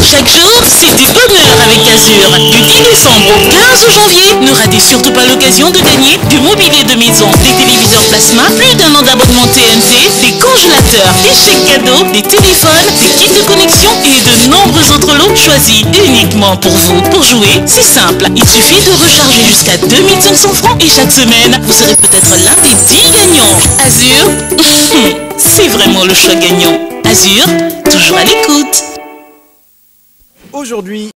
Chaque jour, c'est du bonheur avec Azure. Du 10 décembre au 15 janvier, ne ratez surtout pas l'occasion de gagner du mobilier de maison, des téléviseurs plasma, plus d'un an d'abonnement TNT, des congélateurs, des chèques cadeaux, des téléphones, des kits de connexion et de nombreux autres lots choisis uniquement pour vous. Pour jouer, c'est simple. Il suffit de recharger jusqu'à 2500 francs et chaque semaine, vous serez peut-être l'un des 10 gagnants. Azure, c'est vraiment le choix gagnant. Azure, toujours à l'écoute. Aujourd'hui,